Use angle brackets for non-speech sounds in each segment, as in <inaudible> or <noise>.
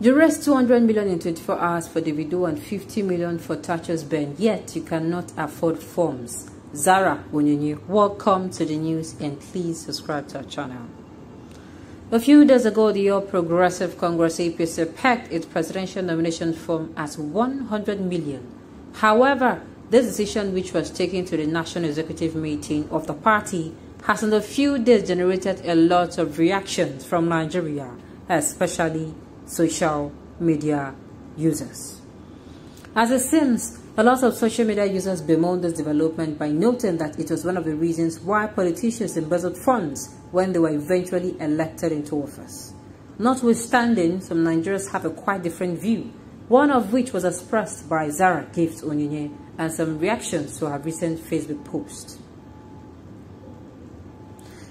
You raised 200 million in 24 hours for Davido and 50 million for Tacha's Benz, yet you cannot afford forms. Zara Onyinye, welcome to the news and please subscribe to our channel. A few days ago, the All Progressive Congress APC packed its presidential nomination form as 100 million. However, this decision, which was taken to the National Executive Meeting of the party, has in a few days generated a lot of reactions from Nigeria, especially social media users. As it seems, a lot of social media users bemoaned this development by noting that it was one of the reasons why politicians embezzled funds when they were eventually elected into office. Notwithstanding, some Nigerians have a quite different view, one of which was expressed by Zara Gift Onyinye and some reactions to her recent Facebook post.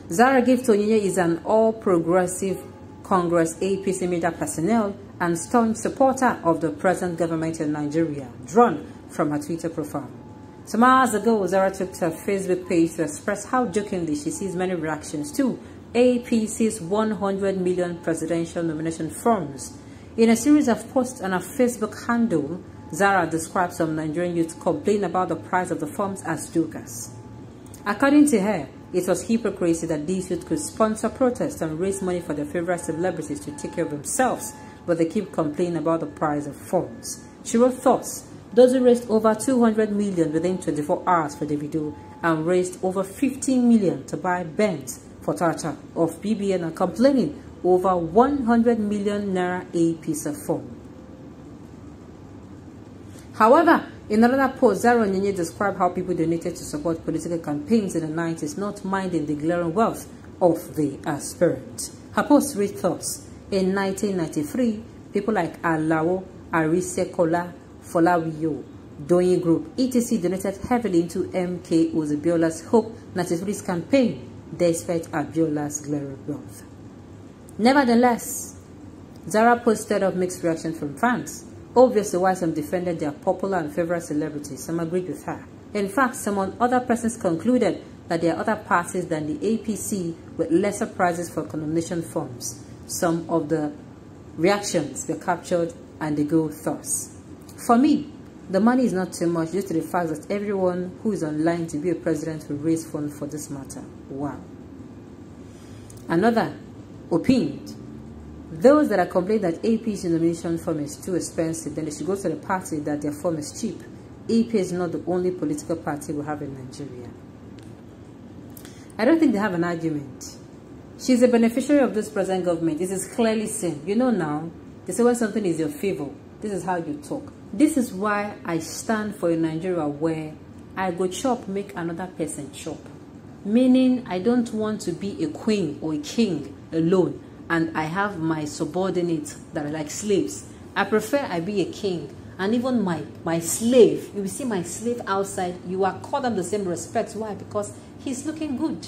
Zara Gift Onyinye is an all-progressive Congress APC media personnel and staunch supporter of the present government in Nigeria, drawn from her Twitter profile. Some hours ago, Zara took to her Facebook page to express how jokingly she sees many reactions to APC's 100 million presidential nomination forms. In a series of posts on her Facebook handle, Zara describes some Nigerian youths complain about the price of the forms as jokers. According to her, it was hypocrisy that these youth could sponsor protests and raise money for their favorite celebrities to take care of themselves, but they keep complaining about the price of phones. She wrote thoughts. Those who raised over 200 million within 24 hours for Davido and raised over 15 million to buy Benz for Tacha of BBN are complaining over 100 million naira a piece of phone. However, in another post, Zara Onyinye described how people donated to support political campaigns in the 90s, not minding the glaring wealth of the uh, aspirant. Her post read thus, in 1993, people like Alao, Arisekola, Folawiyo, Doyin Group, etc. donated heavily into MKO Abiola's Hope 93's campaign, despite Abiola's glaring wealth. Nevertheless, Zara posted of mixed reaction from fans. Obviously, while some defended their popular and favorite celebrities, some agreed with her. In fact, some other persons concluded that there are other parties than the APC with lesser prizes for condemnation forms. Some of the reactions were captured and they go thus. For me, the money is not too much due to the fact that everyone who is online to be a president will raise funds for this matter. Wow. Another opined those that are complaining that AP's nomination form is too expensive, then they should go to the party that their form is cheap. AP is not the only political party we have in Nigeria. I don't think they have an argument. She's a beneficiary of this present government. This is clearly seen. You know now, they say when something is your favor, this is how you talk. This is why I stand for a Nigeria where I go chop, make another person chop. Meaning, I don't want to be a queen or a king alone and I have my subordinates that are like slaves. I prefer I be a king and even my my slave. You will see my slave outside. You are called them the same respect. Why? Because he's looking good.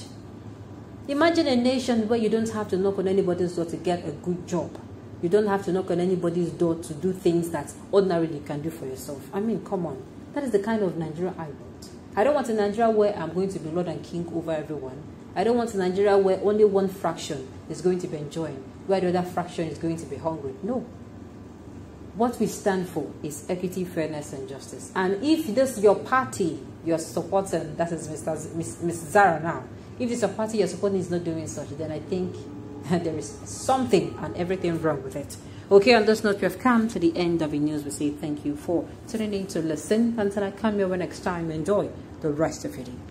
Imagine a nation where you don't have to knock on anybody's door to get a good job. You don't have to knock on anybody's door to do things that ordinarily you can do for yourself. I mean, come on. That is the kind of Nigeria I want. I don't want a Nigeria where I'm going to be Lord and King over everyone. I don't want a Nigeria where only one fraction is going to be enjoying, where the other fraction is going to be hungry. No. What we stand for is equity, fairness, and justice. And if this your party you're supporting, that is Mr. Ms. Zara now, if it's a party you're supporting is not doing such, then I think <laughs> there is something and everything wrong with it. Okay, on this note, we have come to the end of the news. We say thank you for tuning in to listen. Until I come your way next time, enjoy the rest of your day.